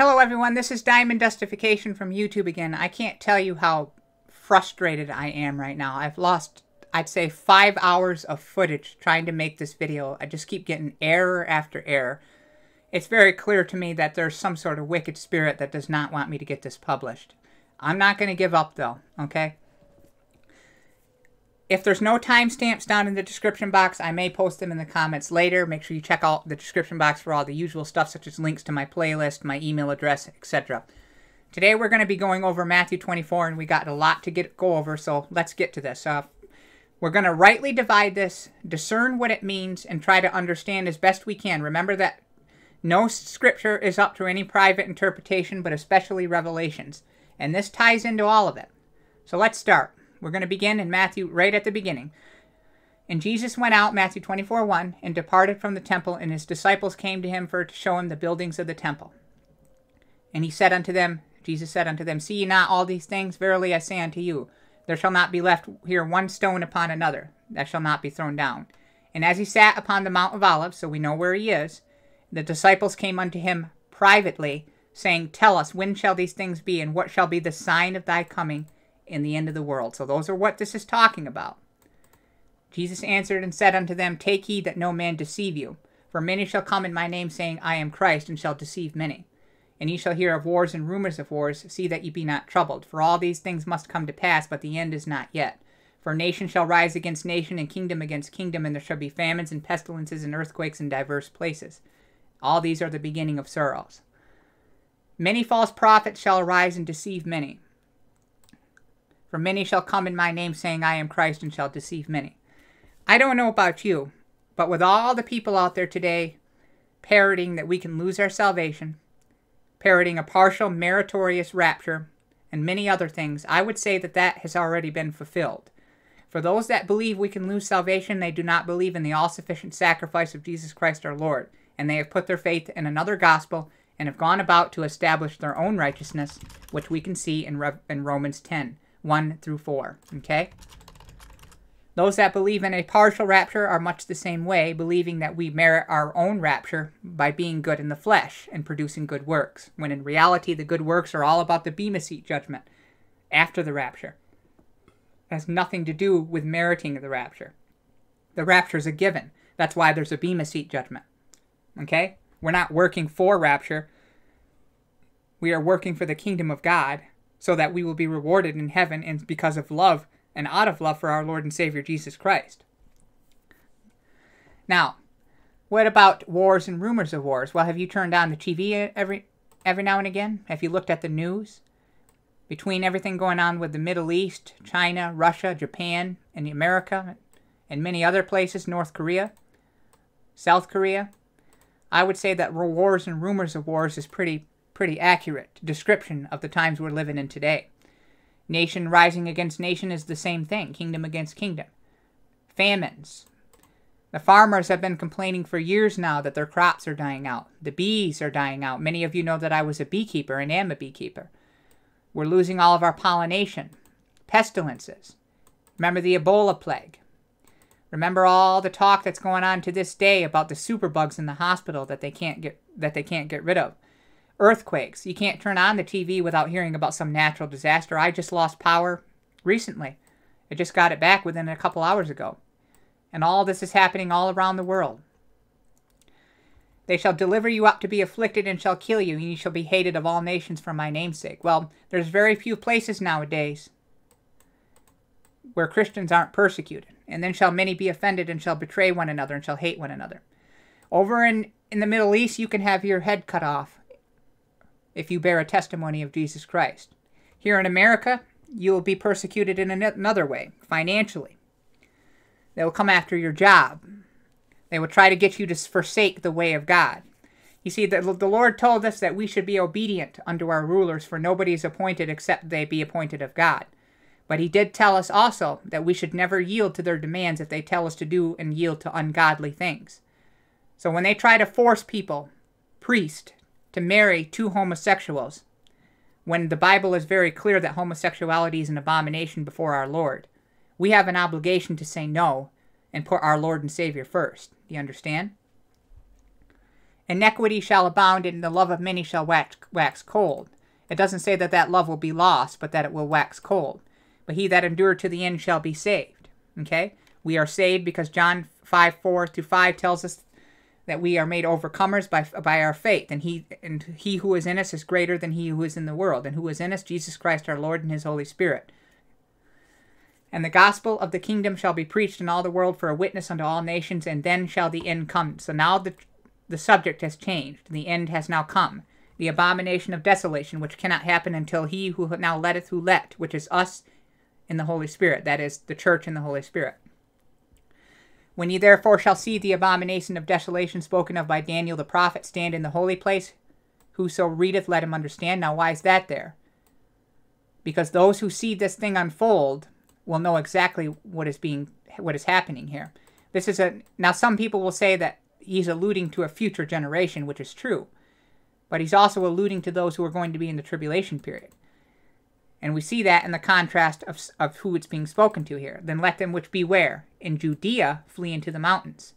Hello everyone, this is Diamondustification from YouTube again. I can't tell you how frustrated I am right now. I've lost, I'd say, five hours of footage trying to make this video. I just keep getting error after error. It's very clear to me that there's some sort of wicked spirit that does not want me to get this published. I'm not going to give up though, okay? If there's no timestamps down in the description box, I may post them in the comments later. Make sure you check out the description box for all the usual stuff, such as links to my playlist, my email address, etc. Today we're going to be going over Matthew 24, and we got a lot to get go over, so let's get to this. Uh, we're going to rightly divide this, discern what it means, and try to understand as best we can. Remember that no scripture is up to any private interpretation, but especially revelations. And this ties into all of it. So let's start. We're going to begin in Matthew right at the beginning. And Jesus went out, Matthew 24 1, and departed from the temple, and his disciples came to him for to show him the buildings of the temple. And he said unto them, Jesus said unto them, See ye not all these things? Verily I say unto you, there shall not be left here one stone upon another, that shall not be thrown down. And as he sat upon the Mount of Olives, so we know where he is, the disciples came unto him privately, saying, Tell us, when shall these things be, and what shall be the sign of thy coming in the end of the world. So those are what this is talking about. Jesus answered and said unto them, Take heed that no man deceive you. For many shall come in my name, saying, I am Christ, and shall deceive many. And ye shall hear of wars and rumors of wars. See that ye be not troubled. For all these things must come to pass, but the end is not yet. For nation shall rise against nation, and kingdom against kingdom, and there shall be famines and pestilences and earthquakes in divers places. All these are the beginning of sorrows. Many false prophets shall arise and deceive many. For many shall come in my name, saying, I am Christ, and shall deceive many. I don't know about you, but with all the people out there today parroting that we can lose our salvation, parroting a partial meritorious rapture, and many other things, I would say that that has already been fulfilled. For those that believe we can lose salvation, they do not believe in the all sufficient sacrifice of Jesus Christ our Lord, and they have put their faith in another gospel and have gone about to establish their own righteousness, which we can see in, Re- in Romans 10. 1 through 4. Okay? Those that believe in a partial rapture are much the same way, believing that we merit our own rapture by being good in the flesh and producing good works, when in reality the good works are all about the Bema Seat judgment after the rapture. It has nothing to do with meriting the rapture. The rapture is a given. That's why there's a Bema Seat judgment. Okay? We're not working for rapture. We are working for the kingdom of God so that we will be rewarded in heaven and because of love and out of love for our Lord and Savior Jesus Christ. Now, what about wars and rumors of wars? Well, have you turned on the TV every every now and again? Have you looked at the news? Between everything going on with the Middle East, China, Russia, Japan, and America, and many other places, North Korea, South Korea, I would say that wars and rumors of wars is pretty pretty accurate description of the times we're living in today. Nation rising against nation is the same thing, kingdom against kingdom. Famines. The farmers have been complaining for years now that their crops are dying out. The bees are dying out. Many of you know that I was a beekeeper and am a beekeeper. We're losing all of our pollination. Pestilences. Remember the Ebola plague. Remember all the talk that's going on to this day about the superbugs in the hospital that they can't get that they can't get rid of earthquakes. You can't turn on the TV without hearing about some natural disaster. I just lost power recently. I just got it back within a couple hours ago. And all this is happening all around the world. They shall deliver you up to be afflicted and shall kill you, and you shall be hated of all nations for my name's sake. Well, there's very few places nowadays where Christians aren't persecuted. And then shall many be offended and shall betray one another and shall hate one another. Over in, in the Middle East, you can have your head cut off if you bear a testimony of Jesus Christ. Here in America, you will be persecuted in another way, financially. They will come after your job. They will try to get you to forsake the way of God. You see, the, the Lord told us that we should be obedient unto our rulers, for nobody is appointed except they be appointed of God. But he did tell us also that we should never yield to their demands if they tell us to do and yield to ungodly things. So when they try to force people, priests, to marry two homosexuals when the Bible is very clear that homosexuality is an abomination before our Lord. We have an obligation to say no and put our Lord and Savior first. You understand? Iniquity shall abound, and the love of many shall wax, wax cold. It doesn't say that that love will be lost, but that it will wax cold. But he that endured to the end shall be saved. Okay? We are saved because John 5 4 to 5 tells us that we are made overcomers by, by our faith. And he, and he who is in us is greater than he who is in the world. And who is in us? Jesus Christ our Lord and his Holy Spirit. And the gospel of the kingdom shall be preached in all the world for a witness unto all nations, and then shall the end come. So now the, the subject has changed. The end has now come the abomination of desolation, which cannot happen until he who now letteth who let, which is us in the Holy Spirit, that is, the church in the Holy Spirit. When ye therefore shall see the abomination of desolation spoken of by Daniel the prophet stand in the holy place, whoso readeth, let him understand. Now, why is that there? Because those who see this thing unfold will know exactly what is being what is happening here. This is a now some people will say that he's alluding to a future generation, which is true but he's also alluding to those who are going to be in the tribulation period. And we see that in the contrast of, of who it's being spoken to here. Then let them which beware in Judea flee into the mountains.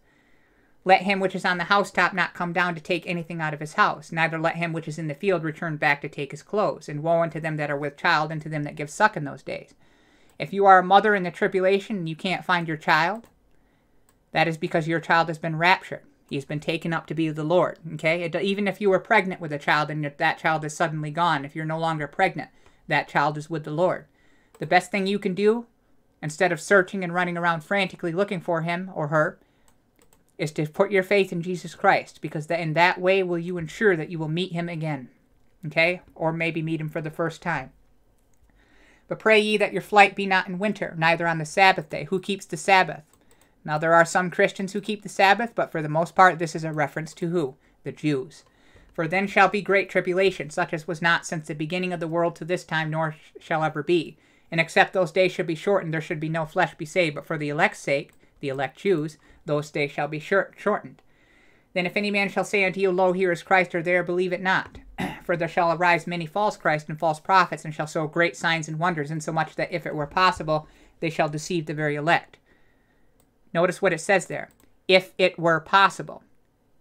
Let him which is on the housetop not come down to take anything out of his house, neither let him which is in the field return back to take his clothes. And woe unto them that are with child, and to them that give suck in those days. If you are a mother in the tribulation and you can't find your child, that is because your child has been raptured. He's been taken up to be the Lord. Okay? It, even if you were pregnant with a child and that child is suddenly gone, if you're no longer pregnant, that child is with the Lord. The best thing you can do, instead of searching and running around frantically looking for him or her, is to put your faith in Jesus Christ, because in that way will you ensure that you will meet him again. Okay? Or maybe meet him for the first time. But pray ye that your flight be not in winter, neither on the Sabbath day. Who keeps the Sabbath? Now, there are some Christians who keep the Sabbath, but for the most part, this is a reference to who? The Jews. For then shall be great tribulation, such as was not since the beginning of the world to this time, nor shall ever be. And except those days should be shortened, there should be no flesh be saved. But for the elect's sake, the elect Jews, those days shall be short, shortened. Then if any man shall say unto you, Lo, here is Christ, or there, believe it not. for there shall arise many false Christs and false prophets, and shall show great signs and wonders, insomuch that if it were possible, they shall deceive the very elect. Notice what it says there. If it were possible.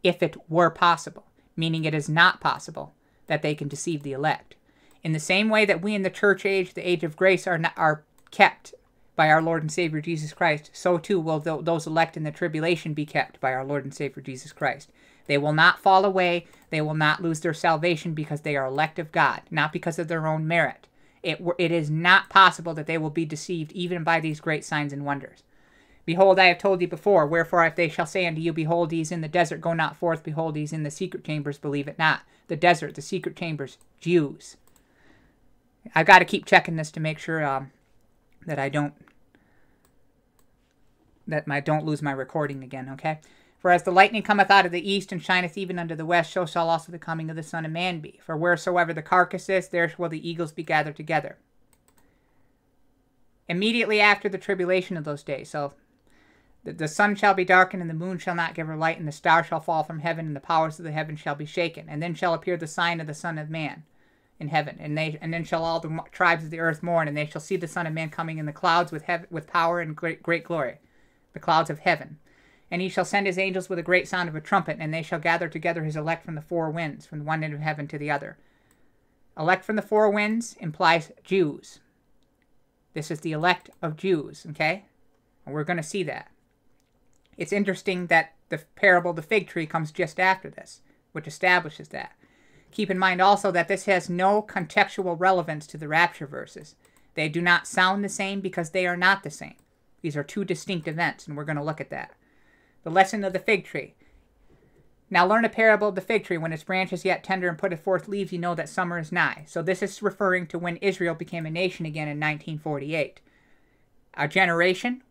If it were possible. Meaning it is not possible that they can deceive the elect. In the same way that we in the church age, the age of grace, are, not, are kept by our Lord and Savior Jesus Christ, so too will th- those elect in the tribulation be kept by our Lord and Savior Jesus Christ. They will not fall away. They will not lose their salvation because they are elect of God, not because of their own merit. It, it is not possible that they will be deceived even by these great signs and wonders. Behold, I have told thee before. Wherefore, if they shall say unto you, Behold, he is in the desert, go not forth. Behold, he is in the secret chambers, believe it not. The desert, the secret chambers, Jews. I've got to keep checking this to make sure um, that I don't that I don't lose my recording again. Okay. For as the lightning cometh out of the east and shineth even unto the west, so shall also the coming of the Son of Man be. For wheresoever the carcass is, there will the eagles be gathered together. Immediately after the tribulation of those days. So the, the sun shall be darkened, and the moon shall not give her light, and the stars shall fall from heaven, and the powers of the heaven shall be shaken. And then shall appear the sign of the Son of Man in heaven, and they and then shall all the tribes of the earth mourn, and they shall see the Son of Man coming in the clouds with heaven, with power and great great glory, the clouds of heaven. And he shall send his angels with a great sound of a trumpet, and they shall gather together his elect from the four winds, from one end of heaven to the other. Elect from the four winds implies Jews. This is the elect of Jews, okay? And we're going to see that. It's interesting that the parable of the fig tree comes just after this, which establishes that. Keep in mind also that this has no contextual relevance to the rapture verses. They do not sound the same because they are not the same. These are two distinct events, and we're going to look at that. The lesson of the fig tree. Now learn a parable of the fig tree. When its branch is yet tender and putteth forth leaves, you know that summer is nigh. So this is referring to when Israel became a nation again in 1948. A generation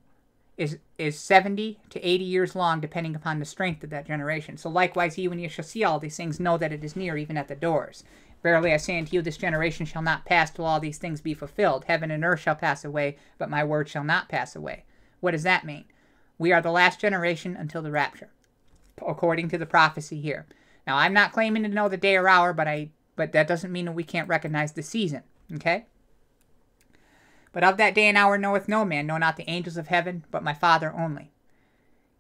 is is 70 to 80 years long, depending upon the strength of that generation. So likewise, ye, when ye shall see all these things, know that it is near, even at the doors. Verily I say unto you, this generation shall not pass till all these things be fulfilled. Heaven and earth shall pass away, but my word shall not pass away. What does that mean? We are the last generation until the rapture, according to the prophecy here. Now, I'm not claiming to know the day or hour, but I but that doesn't mean that we can't recognize the season. Okay? But of that day and hour knoweth no man, no not the angels of heaven, but my Father only.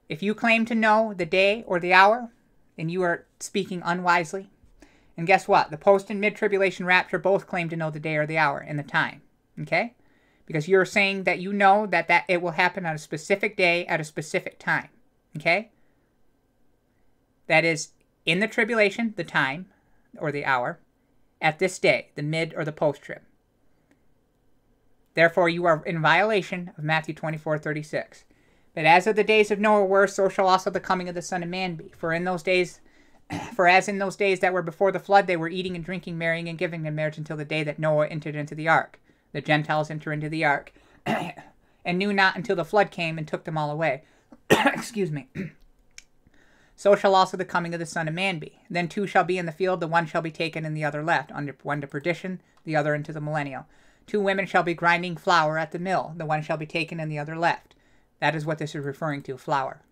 If you claim to know the day or the hour, then you are speaking unwisely. And guess what? The post and mid tribulation rapture both claim to know the day or the hour and the time. Okay? Because you're saying that you know that, that it will happen on a specific day at a specific time. Okay? That is in the tribulation, the time or the hour, at this day, the mid or the post trib. Therefore, you are in violation of Matthew 24 36. But as of the days of Noah were, so shall also the coming of the Son of Man be. For in those days, for as in those days that were before the flood, they were eating and drinking, marrying and giving in marriage until the day that Noah entered into the ark. The Gentiles enter into the ark, and knew not until the flood came and took them all away. Excuse me. so shall also the coming of the Son of Man be. Then two shall be in the field, the one shall be taken and the other left, under one to perdition, the other into the millennial. Two women shall be grinding flour at the mill, the one shall be taken and the other left. That is what this is referring to, flour.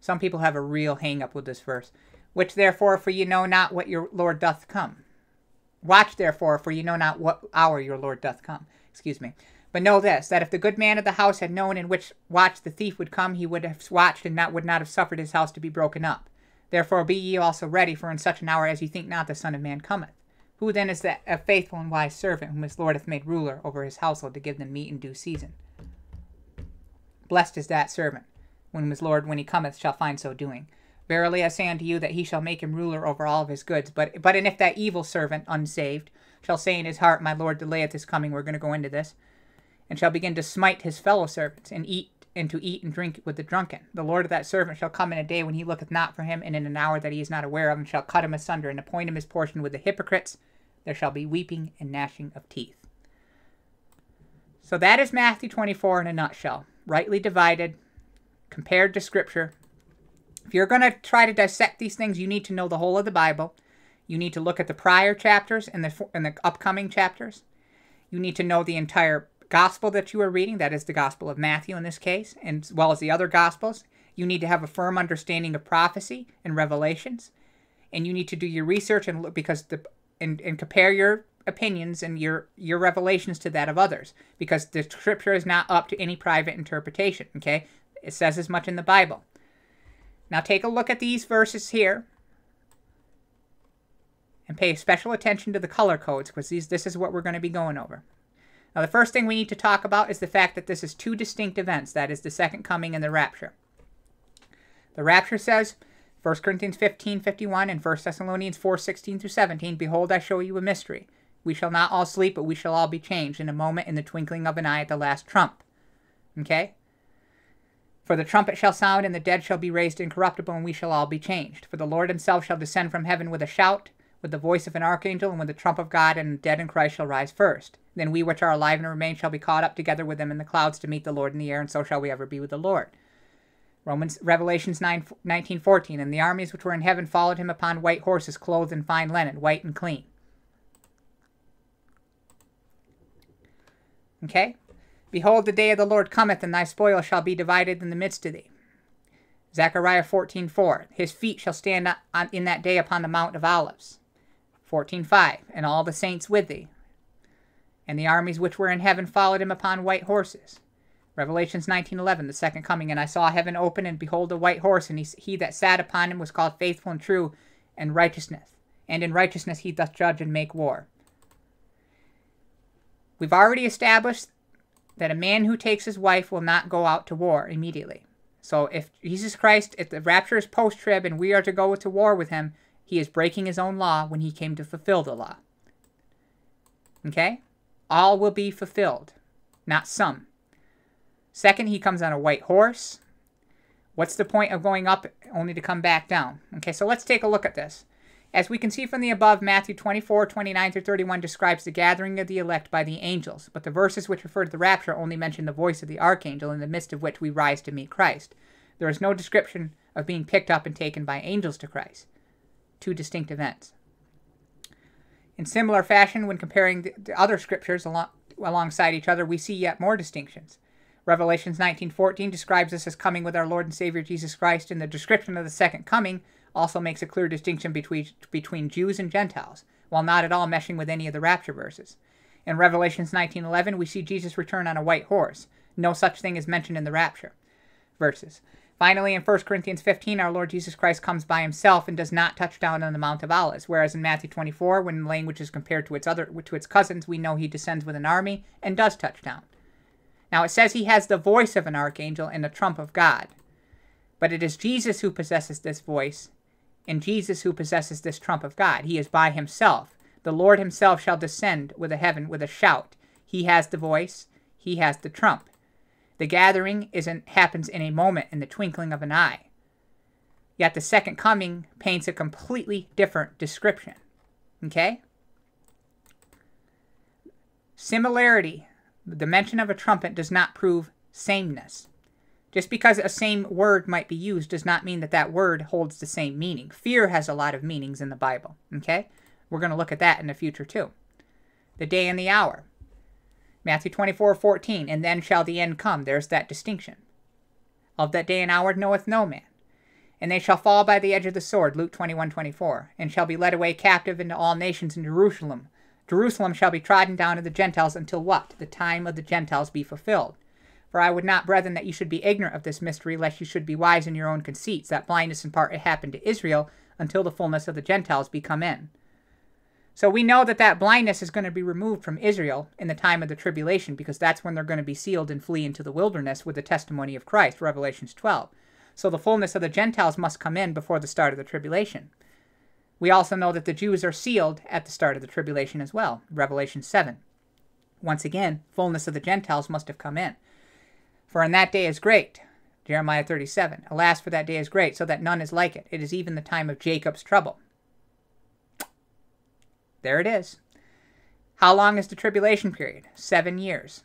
Some people have a real hang up with this verse. Which therefore, for ye know not what your Lord doth come. Watch therefore, for ye know not what hour your Lord doth come. Excuse me. But know this, that if the good man of the house had known in which watch the thief would come, he would have watched and not would not have suffered his house to be broken up. Therefore be ye also ready, for in such an hour as ye think not the Son of Man cometh. Who then is that a faithful and wise servant whom his Lord hath made ruler over his household to give them meat in due season? Blessed is that servant, whom his Lord, when he cometh, shall find so doing. Verily I say unto you that he shall make him ruler over all of his goods. But but and if that evil servant, unsaved, shall say in his heart, My Lord delayeth his coming, we're going to go into this, and shall begin to smite his fellow servants, and eat and to eat and drink with the drunken. The Lord of that servant shall come in a day when he looketh not for him, and in an hour that he is not aware of, and shall cut him asunder, and appoint him his portion with the hypocrites. There shall be weeping and gnashing of teeth. So that is Matthew 24 in a nutshell. Rightly divided, compared to Scripture. If you're going to try to dissect these things, you need to know the whole of the Bible. You need to look at the prior chapters and the, and the upcoming chapters. You need to know the entire gospel that you are reading, that is the gospel of Matthew in this case, and as well as the other gospels. You need to have a firm understanding of prophecy and revelations. And you need to do your research and look because the and, and compare your opinions and your your revelations to that of others because the scripture is not up to any private interpretation okay? It says as much in the bible. Now take a look at these verses here and pay special attention to the color codes because these this is what we're going to be going over. Now the first thing we need to talk about is the fact that this is two distinct events. That is the second coming and the rapture. The rapture says 1 Corinthians 15, 51 and 1 Thessalonians 4, 16 through 17, Behold, I show you a mystery. We shall not all sleep, but we shall all be changed in a moment, in the twinkling of an eye, at the last trump. Okay? For the trumpet shall sound, and the dead shall be raised incorruptible, and we shall all be changed. For the Lord himself shall descend from heaven with a shout, with the voice of an archangel, and with the trump of God, and the dead in Christ shall rise first. Then we which are alive and remain shall be caught up together with them in the clouds to meet the Lord in the air, and so shall we ever be with the Lord. Romans Revelations 9, 19, 14. And the armies which were in heaven followed him upon white horses, clothed in fine linen, white and clean. Okay? Behold, the day of the Lord cometh, and thy spoil shall be divided in the midst of thee. Zechariah 14:4. 4. His feet shall stand on, in that day upon the Mount of Olives. 14:5. And all the saints with thee. And the armies which were in heaven followed him upon white horses. Revelations 19:11, the second coming, and I saw heaven open, and behold a white horse, and he, he that sat upon him was called faithful and true, and righteousness, and in righteousness he doth judge and make war. We've already established that a man who takes his wife will not go out to war immediately. So if Jesus Christ, if the rapture is post-trib and we are to go to war with him, he is breaking his own law when he came to fulfill the law. Okay? All will be fulfilled, not some. Second, he comes on a white horse. What's the point of going up only to come back down? Okay, so let's take a look at this. As we can see from the above, Matthew 24, 29 through 31 describes the gathering of the elect by the angels, but the verses which refer to the rapture only mention the voice of the archangel in the midst of which we rise to meet Christ. There is no description of being picked up and taken by angels to Christ. Two distinct events. In similar fashion, when comparing the other scriptures alongside each other, we see yet more distinctions. Revelations 19:14 describes us as coming with our Lord and Savior Jesus Christ, and the description of the second coming also makes a clear distinction between between Jews and Gentiles, while not at all meshing with any of the rapture verses. In Revelations 19:11, we see Jesus return on a white horse. No such thing is mentioned in the rapture verses. Finally, in 1 Corinthians 15, our Lord Jesus Christ comes by himself and does not touch down on the Mount of Olives. Whereas in Matthew 24, when language is compared to its other to its cousins, we know he descends with an army and does touch down. Now it says he has the voice of an archangel and the trump of God. But it is Jesus who possesses this voice, and Jesus who possesses this trump of God. He is by himself. The Lord himself shall descend with a heaven with a shout. He has the voice, he has the trump. The gathering in, happens in a moment, in the twinkling of an eye. Yet the second coming paints a completely different description. Okay? Similarity. The mention of a trumpet does not prove sameness. Just because a same word might be used does not mean that that word holds the same meaning. Fear has a lot of meanings in the Bible. Okay? We're going to look at that in the future too. The day and the hour. Matthew 24, 14, and then shall the end come. There's that distinction. Of that day and hour knoweth no man. And they shall fall by the edge of the sword, Luke 21, 24, and shall be led away captive into all nations in Jerusalem. Jerusalem shall be trodden down of the Gentiles until what? The time of the Gentiles be fulfilled. For I would not, brethren, that you should be ignorant of this mystery, lest you should be wise in your own conceits, that blindness in part happened to Israel until the fullness of the Gentiles be come in. So we know that that blindness is going to be removed from Israel in the time of the tribulation because that's when they're going to be sealed and flee into the wilderness with the testimony of Christ, Revelations 12. So the fullness of the Gentiles must come in before the start of the tribulation. We also know that the Jews are sealed at the start of the tribulation as well, Revelation 7. Once again, fullness of the Gentiles must have come in. For in that day is great, Jeremiah 37. Alas, for that day is great, so that none is like it. It is even the time of Jacob's trouble. There it is. How long is the tribulation period? Seven years.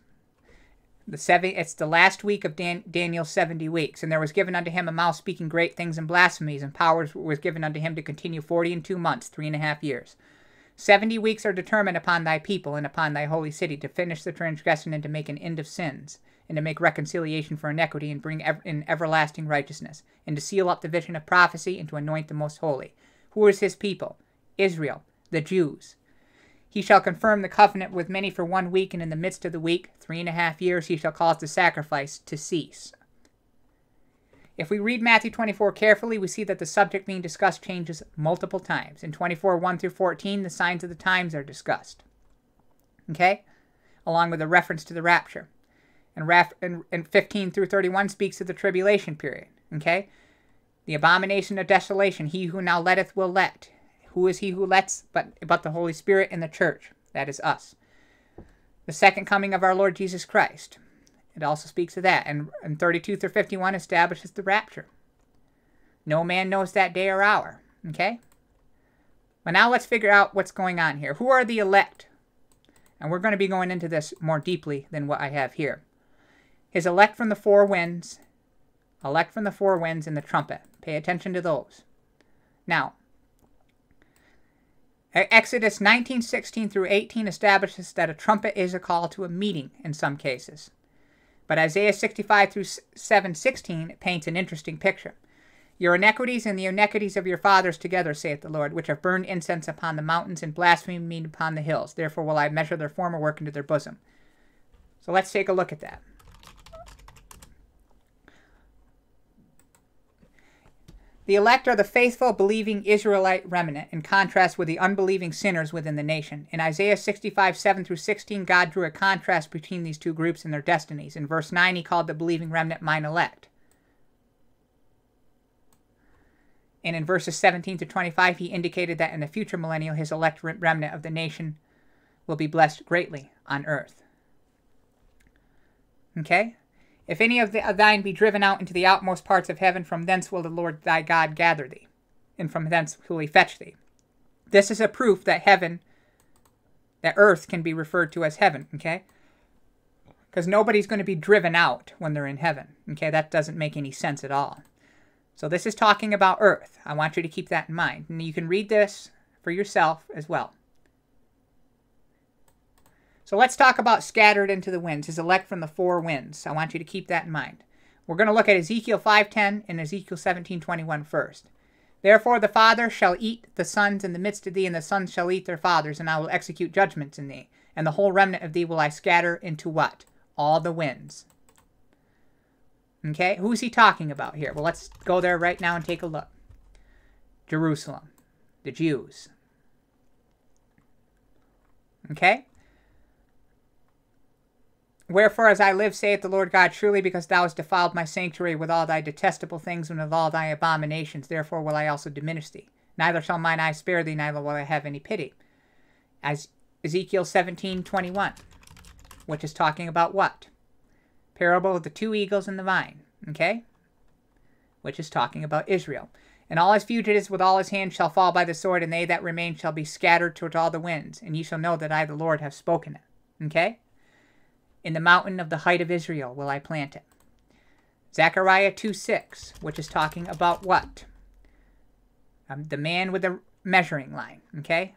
The seven, it's the last week of Dan, Daniel's 70 weeks. And there was given unto him a mouth speaking great things and blasphemies, and powers was given unto him to continue forty and two months, three and a half years. Seventy weeks are determined upon thy people and upon thy holy city to finish the transgression and to make an end of sins, and to make reconciliation for iniquity and bring ev- in everlasting righteousness, and to seal up the vision of prophecy and to anoint the most holy. Who is his people? Israel the Jews. He shall confirm the covenant with many for one week, and in the midst of the week, three and a half years, he shall cause the sacrifice to cease. If we read Matthew 24 carefully, we see that the subject being discussed changes multiple times. In 24, 1 through 14, the signs of the times are discussed. Okay? Along with a reference to the rapture. And, raf- and, and 15 through 31 speaks of the tribulation period. Okay? The abomination of desolation, he who now letteth will let. Who is he who lets but, but the Holy Spirit in the church? That is us. The second coming of our Lord Jesus Christ. It also speaks of that. And, and 32 through 51 establishes the rapture. No man knows that day or hour. Okay? But now let's figure out what's going on here. Who are the elect? And we're going to be going into this more deeply than what I have here. His elect from the four winds, elect from the four winds, and the trumpet. Pay attention to those. Now, Exodus 19:16 through 18 establishes that a trumpet is a call to a meeting in some cases. But Isaiah 65 through 7:16 paints an interesting picture. Your iniquities and the iniquities of your fathers together, saith the Lord, which have burned incense upon the mountains and blasphemed me upon the hills. Therefore will I measure their former work into their bosom. So let's take a look at that. The elect are the faithful, believing Israelite remnant, in contrast with the unbelieving sinners within the nation. In Isaiah 65, 7 through 16, God drew a contrast between these two groups and their destinies. In verse 9, he called the believing remnant mine elect. And in verses 17 to 25, he indicated that in the future millennial, his elect remnant of the nation will be blessed greatly on earth. Okay? If any of, thine be driven out into the outmost parts of heaven, from thence will the Lord thy God gather thee, and from thence will he fetch thee. This is a proof that heaven, that earth can be referred to as heaven, okay? Because nobody's going to be driven out when they're in heaven, okay? That doesn't make any sense at all. So this is talking about earth. I want you to keep that in mind. And you can read this for yourself as well. So let's talk about scattered into the winds, his elect from the four winds. I want you to keep that in mind. We're going to look at Ezekiel 5.10 and Ezekiel 17.21 first. Therefore the father shall eat the sons in the midst of thee, and the sons shall eat their fathers, and I will execute judgments in thee. And the whole remnant of thee will I scatter into what? All the winds. Okay, who's he talking about here? Well, let's go there right now and take a look. Jerusalem, the Jews. Okay? Wherefore, as I live, saith the Lord God, truly because thou hast defiled my sanctuary with all thy detestable things and with all thy abominations, therefore will I also diminish thee. Neither shall mine eye spare thee, neither will I have any pity. As Ezekiel 17, 21, which is talking about what? Parable of the two eagles and the vine, okay? Which is talking about Israel. And all his fugitives with all his hands shall fall by the sword, and they that remain shall be scattered towards all the winds, and ye shall know that I, the Lord, have spoken it. Okay? In the mountain of the height of Israel will I plant it. Zechariah 2 6, which is talking about what? Um, the man with the measuring line. Okay?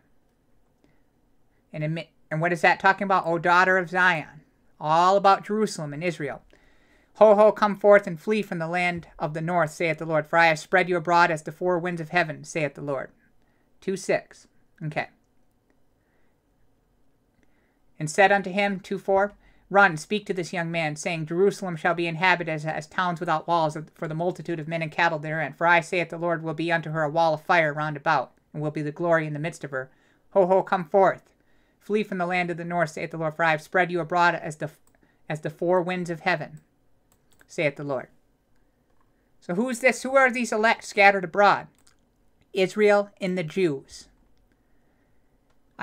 And, and what is that talking about? O daughter of Zion. All about Jerusalem and Israel. Ho, ho, come forth and flee from the land of the north, saith the Lord, for I have spread you abroad as the four winds of heaven, saith the Lord. 2 6. Okay. And said unto him, 2 4, Run, speak to this young man, saying, Jerusalem shall be inhabited as, as towns without walls, for the multitude of men and cattle therein. For I, saith the Lord, will be unto her a wall of fire round about, and will be the glory in the midst of her. Ho, ho, come forth. Flee from the land of the north, saith the Lord, for I have spread you abroad as the, as the four winds of heaven saith the Lord. So who is this? Who are these elect scattered abroad? Israel and the Jews.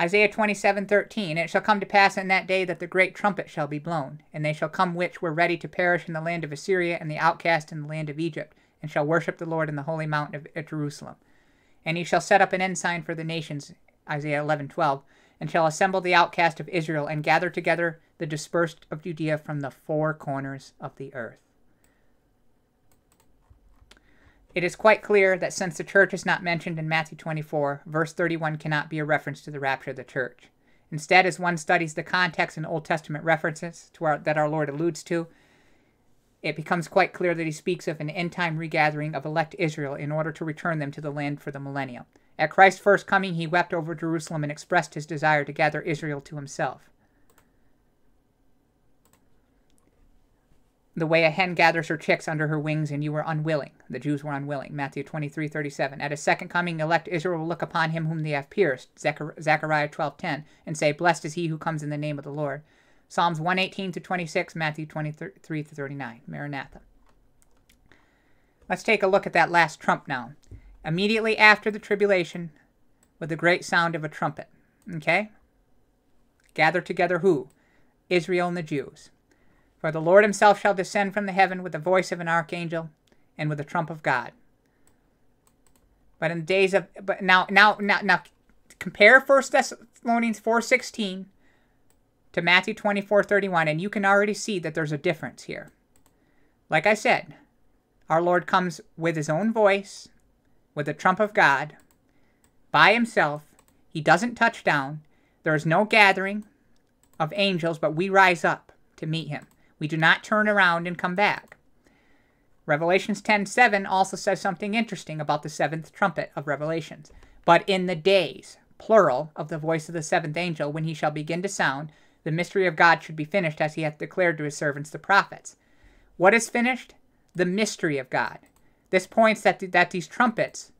Isaiah 27, 13. It shall come to pass in that day that the great trumpet shall be blown, and they shall come which were ready to perish in the land of Assyria and the outcast in the land of Egypt, and shall worship the Lord in the holy mountain of Jerusalem. And he shall set up an ensign for the nations, Isaiah 11, 12, and shall assemble the outcast of Israel, and gather together the dispersed of Judea from the four corners of the earth. It is quite clear that since the church is not mentioned in Matthew 24, verse 31 cannot be a reference to the rapture of the church. Instead, as one studies the context and Old Testament references our, that our Lord alludes to, it becomes quite clear that he speaks of an end time regathering of elect Israel in order to return them to the land for the millennium. At Christ's first coming, he wept over Jerusalem and expressed his desire to gather Israel to himself. The way a hen gathers her chicks under her wings, and you were unwilling. The Jews were unwilling. Matthew 23, 37. At his second coming, elect Israel will look upon him whom they have pierced. Zechariah 12, 10. And say, Blessed is he who comes in the name of the Lord. Psalms 118 to 26, Matthew 23 to 39. Maranatha. Let's take a look at that last trump now. Immediately after the tribulation, with the great sound of a trumpet. Okay? Gather together who? Israel and the Jews. For the Lord himself shall descend from the heaven with the voice of an archangel and with the trump of God. But in the days of but now now now now compare First Thessalonians 4:16 to Matthew 24:31 and you can already see that there's a difference here. Like I said, our Lord comes with his own voice, with the trump of God, by himself. He doesn't touch down. There is no gathering of angels, but we rise up to meet him. We do not turn around and come back. Revelations 10:7 also says something interesting about the seventh trumpet of Revelations. But in the days, plural, of the voice of the seventh angel, when he shall begin to sound, the mystery of God should be finished as he hath declared to his servants the prophets. What is finished? The mystery of God. This points that, th- that these trumpets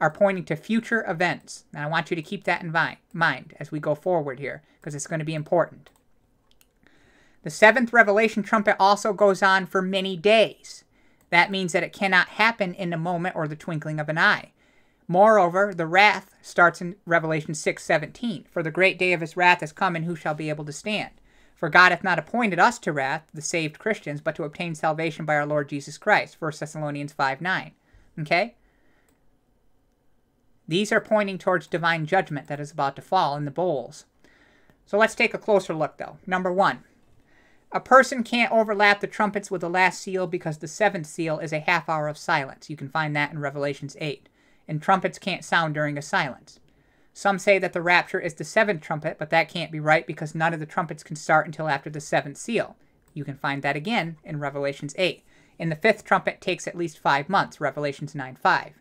are pointing to future events. And I want you to keep that in mind as we go forward here, because it's going to be important. The seventh revelation trumpet also goes on for many days. That means that it cannot happen in a moment or the twinkling of an eye. Moreover, the wrath starts in Revelation 6:17. For the great day of his wrath is come, and who shall be able to stand? For God hath not appointed us to wrath, the saved Christians, but to obtain salvation by our Lord Jesus Christ. 1 Thessalonians 5 9. Okay? These are pointing towards divine judgment that is about to fall in the bowls. So let's take a closer look, though. Number one, a person can't overlap the trumpets with the last seal because the seventh seal is a half hour of silence. You can find that in Revelations 8. And trumpets can't sound during a silence. Some say that the rapture is the seventh trumpet, but that can't be right because none of the trumpets can start until after the seventh seal. You can find that again in Revelations 8. And the fifth trumpet takes at least five months, Revelations 9 5.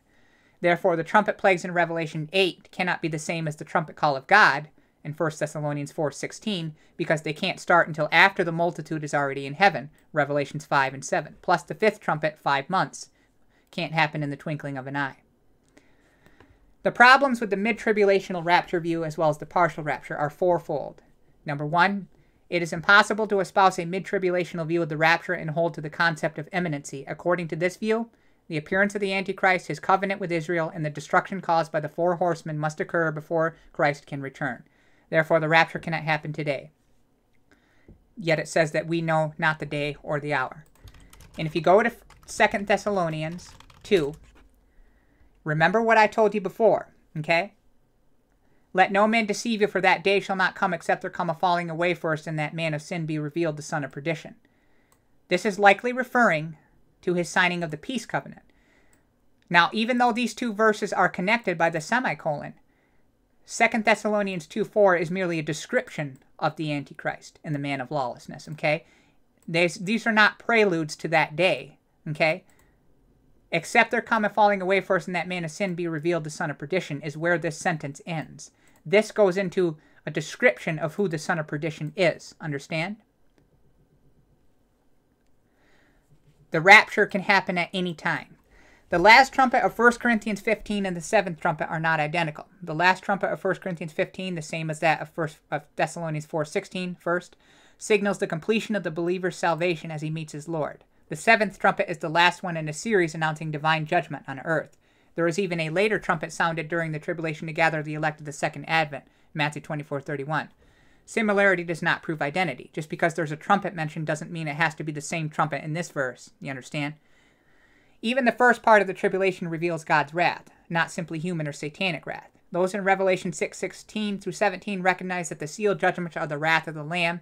Therefore, the trumpet plagues in Revelation 8 cannot be the same as the trumpet call of God, in 1 Thessalonians 4:16 because they can't start until after the multitude is already in heaven, Revelations 5 and 7. Plus the fifth trumpet, 5 months. Can't happen in the twinkling of an eye. The problems with the mid-tribulational rapture view as well as the partial rapture are fourfold. Number 1, it is impossible to espouse a mid-tribulational view of the rapture and hold to the concept of imminency. According to this view, the appearance of the Antichrist, his covenant with Israel, and the destruction caused by the four horsemen must occur before Christ can return. Therefore, the rapture cannot happen today. Yet it says that we know not the day or the hour. And if you go to Second Thessalonians 2, remember what I told you before, okay? Let no man deceive you, for that day shall not come except there come a falling away first, and that man of sin be revealed, the son of perdition. This is likely referring to his signing of the peace covenant. Now, even though these two verses are connected by the semicolon, 2 Thessalonians 2 4 is merely a description of the Antichrist and the man of lawlessness, okay? These, these are not preludes to that day, okay? Except there come a falling away first, and that man of sin be revealed, the son of perdition, is where this sentence ends. This goes into a description of who the son of perdition is. Understand? The rapture can happen at any time. The last trumpet of 1 Corinthians 15 and the seventh trumpet are not identical. The last trumpet of 1 Corinthians 15, the same as that of, first, of Thessalonians 4.16, first, signals the completion of the believer's salvation as he meets his Lord. The seventh trumpet is the last one in a series announcing divine judgment on earth. There is even a later trumpet sounded during the tribulation to gather the elect of the second advent, Matthew 24:31. Similarity does not prove identity. Just because there's a trumpet mentioned doesn't mean it has to be the same trumpet in this verse. You understand? Even the first part of the tribulation reveals God's wrath, not simply human or satanic wrath. Those in Revelation 6 16 through 17 recognize that the sealed judgments are the wrath of the Lamb.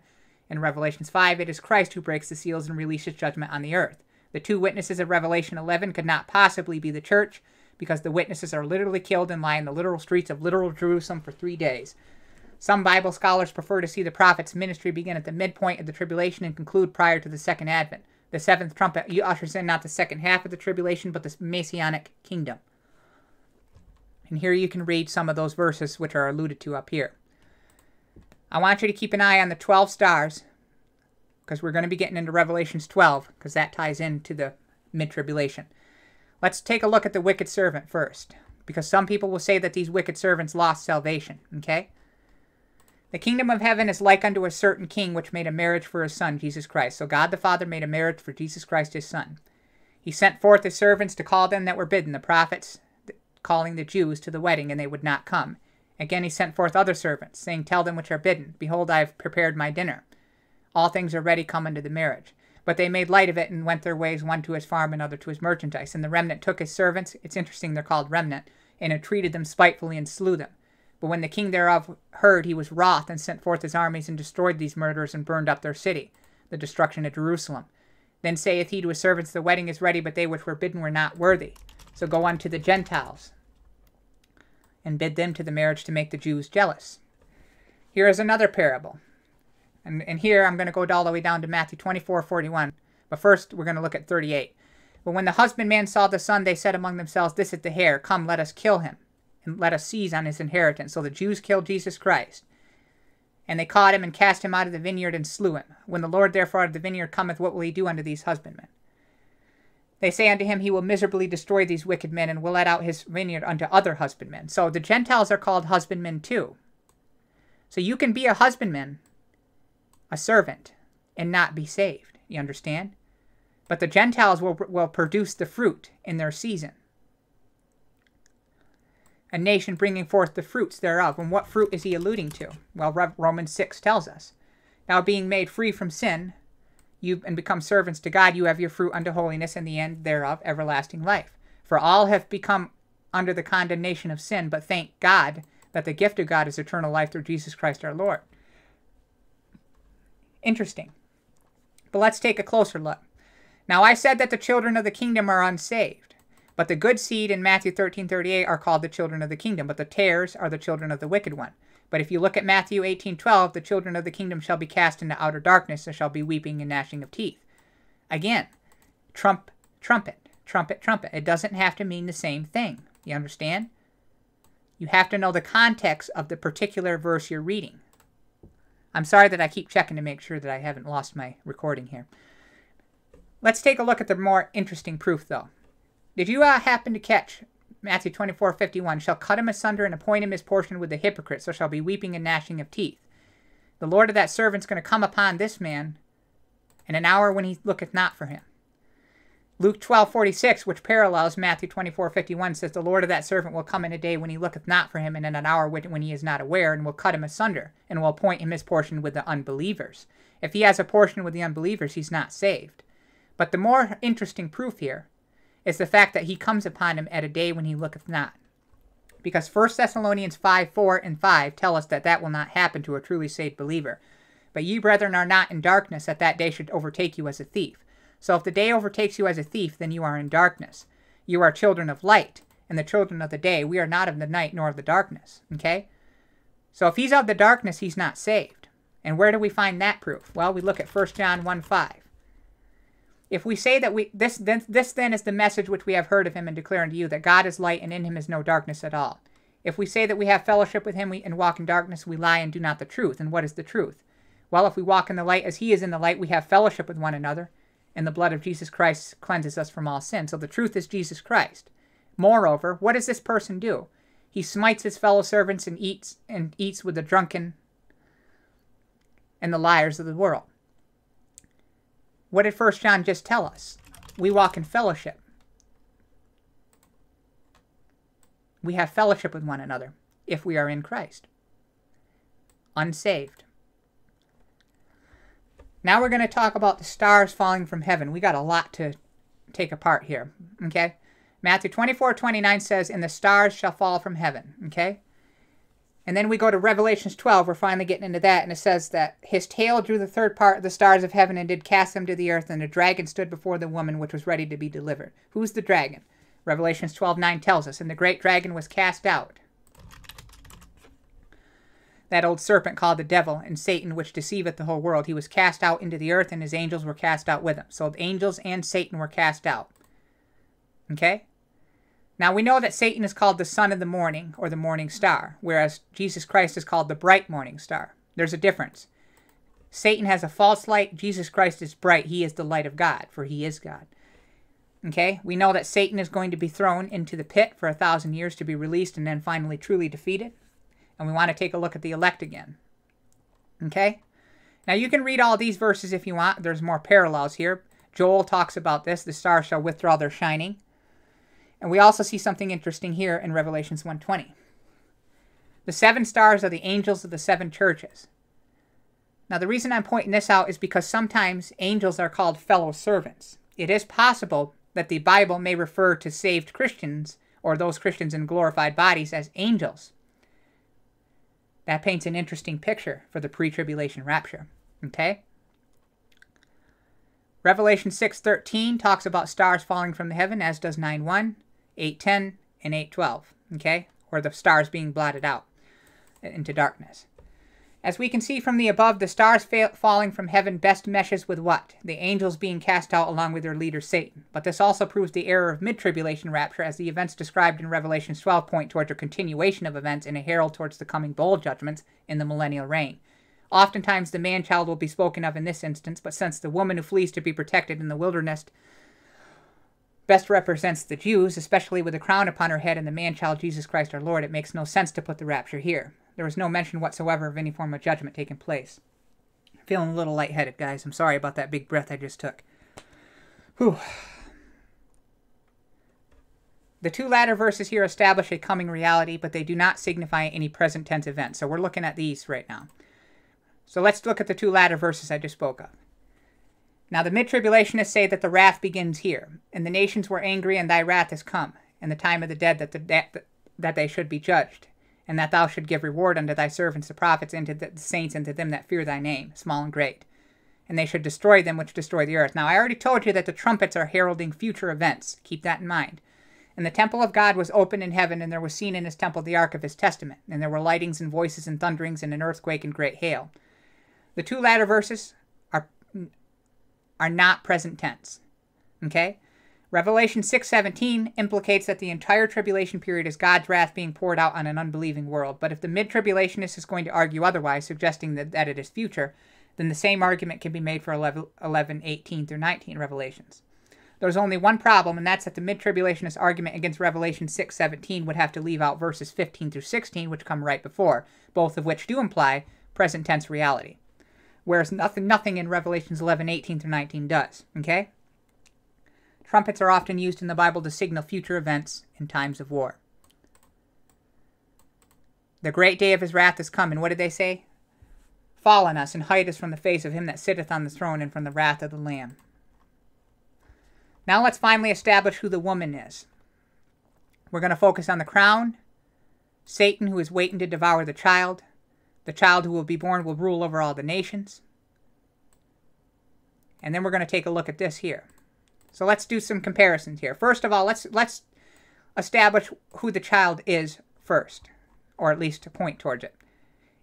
In Revelations 5, it is Christ who breaks the seals and releases judgment on the earth. The two witnesses of Revelation 11 could not possibly be the church because the witnesses are literally killed and lie in the literal streets of literal Jerusalem for three days. Some Bible scholars prefer to see the prophet's ministry begin at the midpoint of the tribulation and conclude prior to the second advent. The seventh trumpet you ushers in not the second half of the tribulation, but the messianic kingdom. And here you can read some of those verses which are alluded to up here. I want you to keep an eye on the 12 stars, because we're going to be getting into Revelations 12, because that ties into the mid tribulation. Let's take a look at the wicked servant first, because some people will say that these wicked servants lost salvation, okay? The kingdom of heaven is like unto a certain king which made a marriage for his son, Jesus Christ. So God the Father made a marriage for Jesus Christ his son. He sent forth his servants to call them that were bidden, the prophets, calling the Jews to the wedding, and they would not come. Again he sent forth other servants, saying, Tell them which are bidden, Behold, I have prepared my dinner. All things are ready, come unto the marriage. But they made light of it and went their ways, one to his farm, another to his merchandise. And the remnant took his servants, it's interesting they're called remnant, and entreated them spitefully and slew them. But when the king thereof heard, he was wroth, and sent forth his armies, and destroyed these murderers, and burned up their city, the destruction of Jerusalem. Then saith he to his servants, The wedding is ready, but they which were bidden were not worthy. So go unto the Gentiles, and bid them to the marriage to make the Jews jealous. Here is another parable. And, and here I'm going to go all the way down to Matthew 24, 41. But first, we're going to look at 38. But when the husbandman saw the son, they said among themselves, This is the heir. Come, let us kill him let us seize on his inheritance. So the Jews killed Jesus Christ. And they caught him and cast him out of the vineyard and slew him. When the Lord therefore out of the vineyard cometh, what will he do unto these husbandmen? They say unto him, He will miserably destroy these wicked men, and will let out his vineyard unto other husbandmen. So the Gentiles are called husbandmen too. So you can be a husbandman, a servant, and not be saved. You understand? But the Gentiles will, will produce the fruit in their season a nation bringing forth the fruits thereof. And what fruit is he alluding to? Well, Romans 6 tells us. Now, being made free from sin, you and become servants to God, you have your fruit unto holiness, and the end thereof everlasting life. For all have become under the condemnation of sin, but thank God that the gift of God is eternal life through Jesus Christ our Lord. Interesting. But let's take a closer look. Now, I said that the children of the kingdom are unsaved. But the good seed in Matthew 13 38 are called the children of the kingdom, but the tares are the children of the wicked one. But if you look at Matthew 18 12, the children of the kingdom shall be cast into outer darkness, and shall be weeping and gnashing of teeth. Again, trump, trumpet, trumpet, trumpet. It doesn't have to mean the same thing. You understand? You have to know the context of the particular verse you're reading. I'm sorry that I keep checking to make sure that I haven't lost my recording here. Let's take a look at the more interesting proof, though. Did you uh, happen to catch Matthew 24, 51, shall cut him asunder and appoint him his portion with the hypocrite, so shall be weeping and gnashing of teeth. The Lord of that servant's going to come upon this man in an hour when he looketh not for him. Luke 12, 46, which parallels Matthew 24, 51, says, The Lord of that servant will come in a day when he looketh not for him, and in an hour when he is not aware, and will cut him asunder, and will appoint him his portion with the unbelievers. If he has a portion with the unbelievers, he's not saved. But the more interesting proof here is the fact that he comes upon him at a day when he looketh not. Because 1 Thessalonians 5 4 and 5 tell us that that will not happen to a truly saved believer. But ye, brethren, are not in darkness, that that day should overtake you as a thief. So if the day overtakes you as a thief, then you are in darkness. You are children of light, and the children of the day. We are not of the night nor of the darkness. Okay? So if he's of the darkness, he's not saved. And where do we find that proof? Well, we look at 1 John 1 5. If we say that we this then this then is the message which we have heard of him and declare unto you that God is light and in him is no darkness at all. If we say that we have fellowship with him and walk in darkness, we lie and do not the truth. And what is the truth? Well, if we walk in the light as he is in the light, we have fellowship with one another, and the blood of Jesus Christ cleanses us from all sin. So the truth is Jesus Christ. Moreover, what does this person do? He smites his fellow servants and eats and eats with the drunken and the liars of the world. What did First John just tell us? We walk in fellowship. We have fellowship with one another if we are in Christ. Unsaved. Now we're going to talk about the stars falling from heaven. We got a lot to take apart here, okay? Matthew 24, 29 says, And the stars shall fall from heaven, okay? And then we go to Revelations 12. We're finally getting into that. And it says that his tail drew the third part of the stars of heaven and did cast them to the earth. And the dragon stood before the woman, which was ready to be delivered. Who's the dragon? Revelations 12 9 tells us. And the great dragon was cast out. That old serpent called the devil and Satan, which deceiveth the whole world. He was cast out into the earth, and his angels were cast out with him. So the angels and Satan were cast out. Okay? Now we know that Satan is called the son of the morning or the morning star, whereas Jesus Christ is called the bright morning star. There's a difference. Satan has a false light, Jesus Christ is bright. He is the light of God, for he is God. Okay? We know that Satan is going to be thrown into the pit for a thousand years to be released and then finally truly defeated. And we want to take a look at the elect again. Okay? Now you can read all these verses if you want. There's more parallels here. Joel talks about this. The stars shall withdraw their shining. And we also see something interesting here in Revelations 1:20. The seven stars are the angels of the seven churches. Now the reason I'm pointing this out is because sometimes angels are called fellow servants. It is possible that the Bible may refer to saved Christians or those Christians in glorified bodies as angels. That paints an interesting picture for the pre-tribulation rapture. Okay? Revelation 6:13 talks about stars falling from the heaven as does 9:1. 810 and 812, okay? Or the stars being blotted out into darkness. As we can see from the above, the stars falling from heaven best meshes with what? The angels being cast out along with their leader Satan. But this also proves the error of mid-tribulation rapture as the events described in Revelation 12 point towards a continuation of events in a herald towards the coming bowl judgments in the millennial reign. Oftentimes the man-child will be spoken of in this instance, but since the woman who flees to be protected in the wilderness best represents the Jews, especially with the crown upon her head and the man child Jesus Christ our Lord, it makes no sense to put the rapture here. There was no mention whatsoever of any form of judgment taking place. Feeling a little lightheaded, guys. I'm sorry about that big breath I just took. Whew. The two latter verses here establish a coming reality, but they do not signify any present tense event. So we're looking at these right now. So let's look at the two latter verses I just spoke of. Now the mid-tribulationists say that the wrath begins here, and the nations were angry, and thy wrath is come, and the time of the dead that, the, that, that they should be judged, and that thou should give reward unto thy servants the prophets, and to the saints, and to them that fear thy name, small and great. And they should destroy them which destroy the earth. Now I already told you that the trumpets are heralding future events. Keep that in mind. And the temple of God was open in heaven, and there was seen in his temple the ark of his testament, and there were lightings and voices and thunderings and an earthquake and great hail. The two latter verses are not present tense. Okay? Revelation 6:17 implicates that the entire tribulation period is God's wrath being poured out on an unbelieving world. But if the mid-tribulationist is going to argue otherwise, suggesting that, that it is future, then the same argument can be made for 11, 11 18 through 19 Revelations. There's only one problem, and that's that the mid-tribulationist argument against Revelation 6:17 would have to leave out verses 15 through 16, which come right before, both of which do imply present tense reality. Whereas nothing nothing in Revelations 11:18 through 19 does. Okay? Trumpets are often used in the Bible to signal future events in times of war. The great day of his wrath is come, and what did they say? Fall on us and hide us from the face of him that sitteth on the throne and from the wrath of the Lamb. Now let's finally establish who the woman is. We're going to focus on the crown, Satan who is waiting to devour the child, the child who will be born will rule over all the nations. And then we're going to take a look at this here. So let's do some comparisons here. First of all, let's let's establish who the child is first, or at least to point towards it.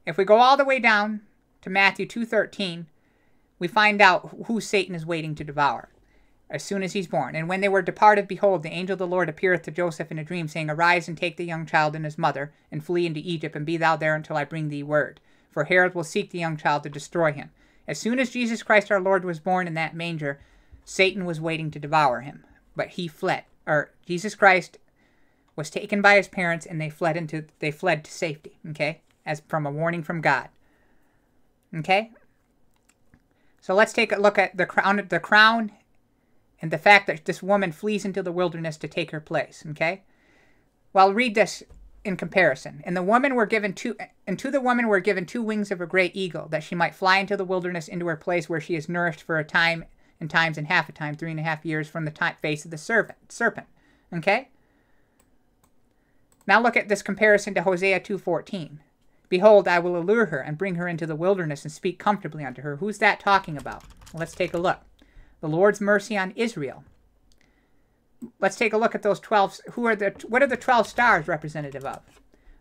If we go all the way down to Matthew 2:13, we find out who Satan is waiting to devour as soon as he's born. And when they were departed, behold, the angel of the Lord appeareth to Joseph in a dream, saying, Arise and take the young child and his mother, and flee into Egypt, and be thou there until I bring thee word. For Herod will seek the young child to destroy him. As soon as Jesus Christ our Lord was born in that manger, Satan was waiting to devour him, but he fled. Or Jesus Christ was taken by his parents and they fled into they fled to safety, okay? As from a warning from God. Okay? So let's take a look at the crown the crown and the fact that this woman flees into the wilderness to take her place, okay? Well, read this in comparison. And the woman were given two and to the woman were given two wings of a great eagle, that she might fly into the wilderness into her place where she is nourished for a time and times and half a time, three and a half years from the time, face of the serpent. Serpent. Okay? Now look at this comparison to Hosea 2.14. Behold, I will allure her and bring her into the wilderness and speak comfortably unto her. Who's that talking about? Let's take a look. The Lord's mercy on Israel. Let's take a look at those 12. Who are the, what are the 12 stars representative of?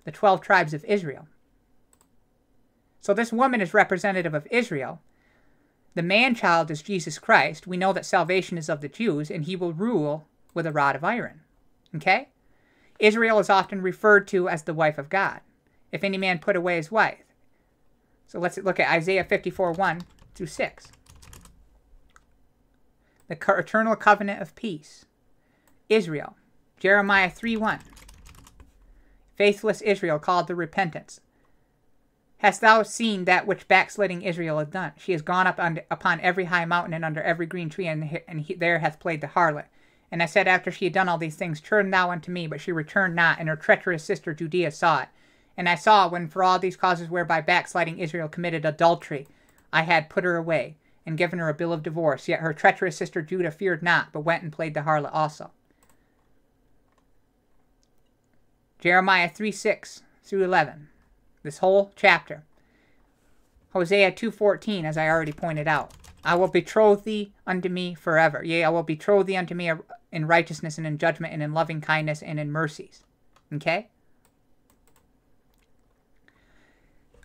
The 12 tribes of Israel. So this woman is representative of Israel, the man child is Jesus Christ. We know that salvation is of the Jews, and he will rule with a rod of iron. Okay? Israel is often referred to as the wife of God. If any man put away his wife. So let's look at Isaiah 54 1 through 6. The eternal covenant of peace. Israel. Jeremiah 3 1. Faithless Israel called to repentance. Hast thou seen that which backsliding Israel hath done? She has gone up on, upon every high mountain and under every green tree, and, and he, there hath played the harlot. And I said, After she had done all these things, Turn thou unto me. But she returned not, and her treacherous sister Judea saw it. And I saw, when for all these causes whereby backsliding Israel committed adultery, I had put her away, and given her a bill of divorce. Yet her treacherous sister Judah feared not, but went and played the harlot also. Jeremiah 3 6 through 11 this whole chapter. Hosea 2:14 as I already pointed out. I will betroth thee unto me forever. Yea, I will betroth thee unto me in righteousness and in judgment and in loving kindness and in mercies. Okay?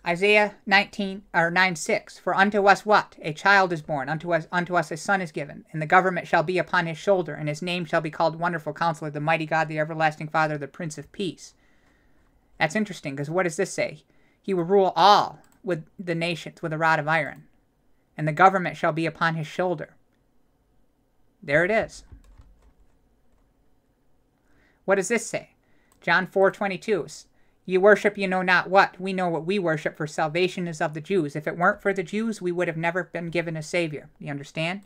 Isaiah 19 or 9 6. For unto us what? A child is born, unto us unto us a son is given, and the government shall be upon his shoulder, and his name shall be called Wonderful Counselor, the Mighty God, the Everlasting Father, the Prince of Peace. That's interesting because what does this say? He will rule all with the nations with a rod of iron, and the government shall be upon his shoulder. There it is. What does this say? John 4:22. You worship you know not what. We know what we worship, for salvation is of the Jews. If it weren't for the Jews, we would have never been given a Savior. You understand?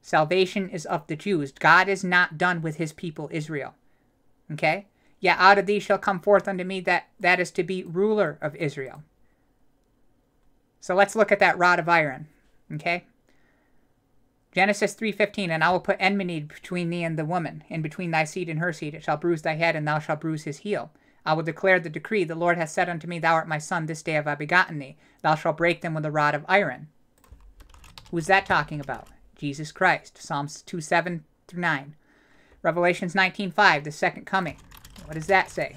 Salvation is of the Jews. God is not done with his people, Israel. Okay? Yet out of thee shall come forth unto me that, that is to be ruler of Israel. So let's look at that rod of iron. Okay? Genesis 3.15, And I will put enmity between thee and the woman, and between thy seed and her seed. It shall bruise thy head, and thou shalt bruise his heel. I will declare the decree. The Lord hath said unto me, Thou art my son, this day have I begotten thee. Thou shalt break them with a rod of iron. Who's that talking about? Jesus Christ. Psalms 2, 7 through 9. Revelations 19.5, the second coming. What does that say?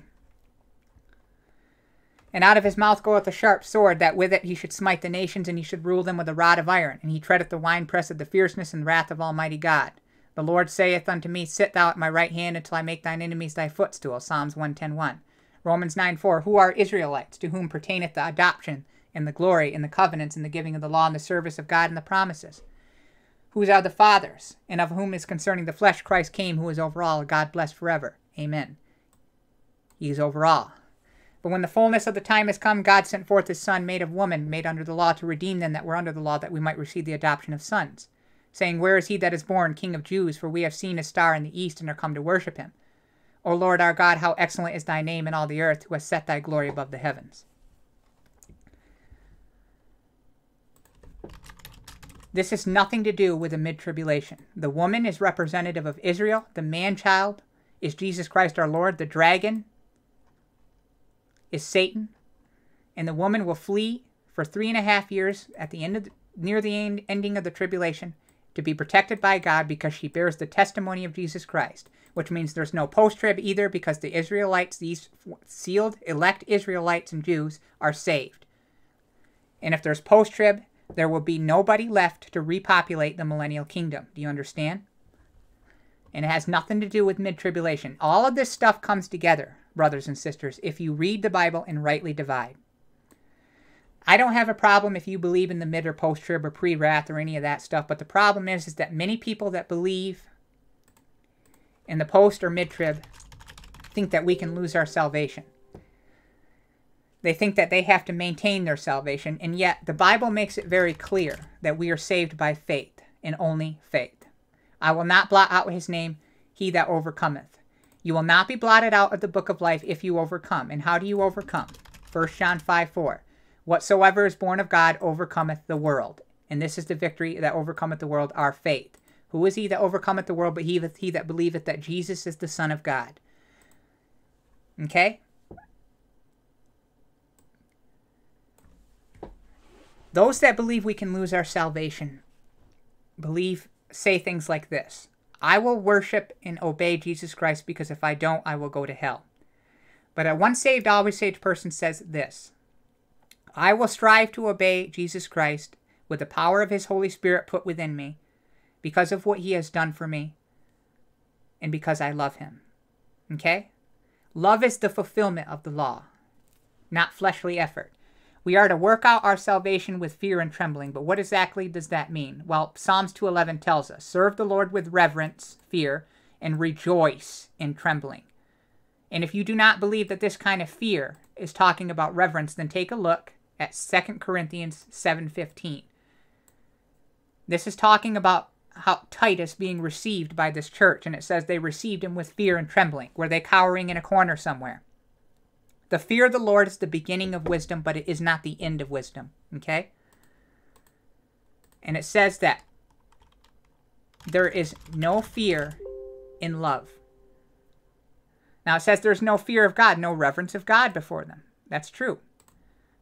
And out of his mouth goeth a sharp sword, that with it he should smite the nations, and he should rule them with a rod of iron. And he treadeth the winepress of the fierceness and wrath of Almighty God. The Lord saith unto me, Sit thou at my right hand until I make thine enemies thy footstool. Psalms 110.1. Romans 9.4. Who are Israelites, to whom pertaineth the adoption and the glory and the covenants and the giving of the law and the service of God and the promises? Whose are the fathers, and of whom is concerning the flesh Christ came, who is over all, God blessed forever. Amen. He is over all. But when the fullness of the time is come, God sent forth his Son, made of woman, made under the law, to redeem them that were under the law, that we might receive the adoption of sons saying, Where is he that is born King of Jews? For we have seen his star in the east and are come to worship him. O Lord our God, how excellent is thy name in all the earth, who has set thy glory above the heavens. This has nothing to do with the mid tribulation. The woman is representative of Israel. The man child is Jesus Christ our Lord. The dragon is Satan. And the woman will flee for three and a half years at the end of the, near the end, ending of the tribulation to be protected by God because she bears the testimony of Jesus Christ, which means there's no post trib either because the Israelites, these sealed elect Israelites and Jews, are saved. And if there's post trib, there will be nobody left to repopulate the millennial kingdom. Do you understand? And it has nothing to do with mid tribulation. All of this stuff comes together, brothers and sisters, if you read the Bible and rightly divide. I don't have a problem if you believe in the mid or post trib or pre wrath or any of that stuff, but the problem is, is that many people that believe in the post or mid trib think that we can lose our salvation. They think that they have to maintain their salvation, and yet the Bible makes it very clear that we are saved by faith and only faith. I will not blot out his name, he that overcometh. You will not be blotted out of the book of life if you overcome. And how do you overcome? 1 John 5 4. Whatsoever is born of God overcometh the world. And this is the victory that overcometh the world, our faith. Who is he that overcometh the world but he, he that believeth that Jesus is the Son of God? Okay? Those that believe we can lose our salvation believe say things like this I will worship and obey Jesus Christ because if I don't, I will go to hell. But a once saved, always saved person says this I will strive to obey Jesus Christ with the power of his Holy Spirit put within me because of what he has done for me and because I love him. Okay? Love is the fulfillment of the law, not fleshly effort. We are to work out our salvation with fear and trembling, but what exactly does that mean? Well, Psalms 2:11 tells us, "Serve the Lord with reverence, fear, and rejoice in trembling." And if you do not believe that this kind of fear is talking about reverence, then take a look at 2 Corinthians 7:15. This is talking about how Titus being received by this church and it says they received him with fear and trembling. Were they cowering in a corner somewhere? The fear of the Lord is the beginning of wisdom, but it is not the end of wisdom, okay? And it says that there is no fear in love. Now it says there's no fear of God, no reverence of God before them. That's true.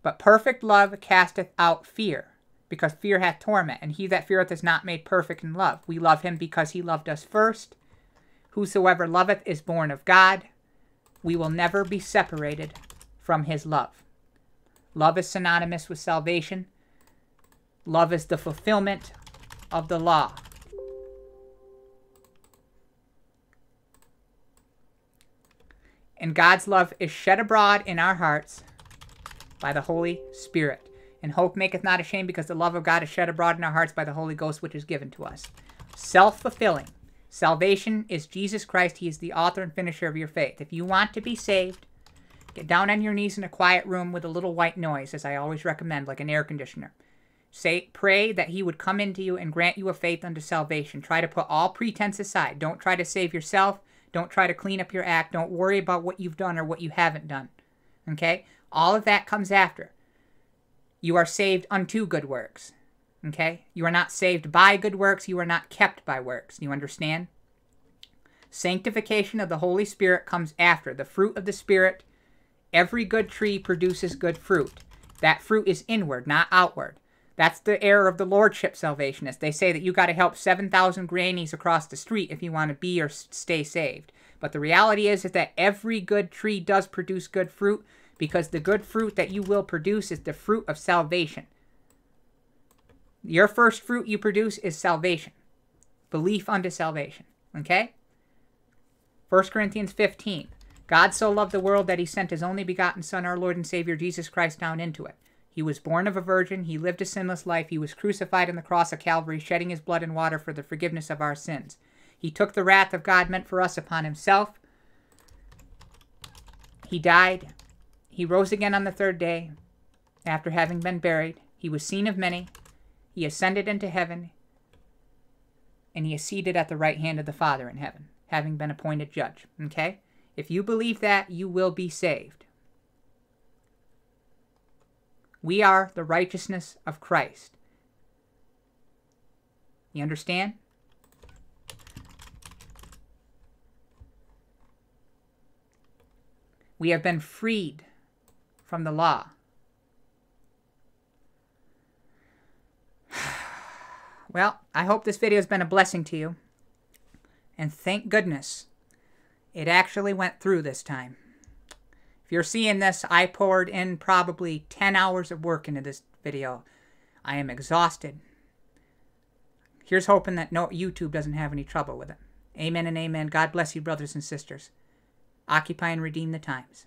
But perfect love casteth out fear, because fear hath torment, and he that feareth is not made perfect in love. We love him because he loved us first. Whosoever loveth is born of God. We will never be separated from his love. Love is synonymous with salvation. Love is the fulfillment of the law. And God's love is shed abroad in our hearts by the Holy Spirit. And hope maketh not ashamed, because the love of God is shed abroad in our hearts by the Holy Ghost, which is given to us. Self fulfilling. Salvation is Jesus Christ. He is the author and finisher of your faith. If you want to be saved, get down on your knees in a quiet room with a little white noise, as I always recommend, like an air conditioner. Say, pray that he would come into you and grant you a faith unto salvation. Try to put all pretense aside. Don't try to save yourself. Don't try to clean up your act. Don't worry about what you've done or what you haven't done. Okay? All of that comes after. You are saved unto good works. Okay? You are not saved by good works. You are not kept by works. You understand? Sanctification of the Holy Spirit comes after. The fruit of the Spirit, every good tree produces good fruit. That fruit is inward, not outward. That's the error of the Lordship salvationists. They say that you got to help 7,000 grannies across the street if you want to be or stay saved. But the reality is, is that every good tree does produce good fruit, because the good fruit that you will produce is the fruit of salvation. Your first fruit you produce is salvation. Belief unto salvation. Okay? 1 Corinthians 15. God so loved the world that he sent his only begotten Son, our Lord and Savior, Jesus Christ, down into it. He was born of a virgin. He lived a sinless life. He was crucified on the cross of Calvary, shedding his blood and water for the forgiveness of our sins. He took the wrath of God meant for us upon himself. He died. He rose again on the third day after having been buried. He was seen of many. He ascended into heaven. And he is seated at the right hand of the Father in heaven, having been appointed judge. Okay? If you believe that, you will be saved. We are the righteousness of Christ. You understand? We have been freed from the law. Well, I hope this video has been a blessing to you. And thank goodness it actually went through this time. If you're seeing this, I poured in probably 10 hours of work into this video. I am exhausted. Here's hoping that no YouTube doesn't have any trouble with it. Amen and amen. God bless you, brothers and sisters. Occupy and redeem the times.